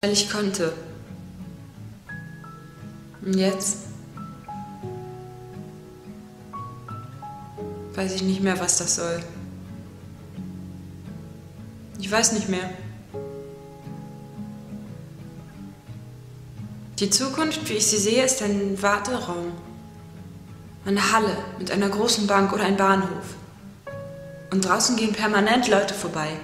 weil ich konnte. Und jetzt weiß ich nicht mehr, was das soll. Ich weiß nicht mehr. Die Zukunft, wie ich sie sehe, ist ein Warteraum. Eine Halle mit einer großen Bank oder ein Bahnhof. Und draußen gehen permanent Leute vorbei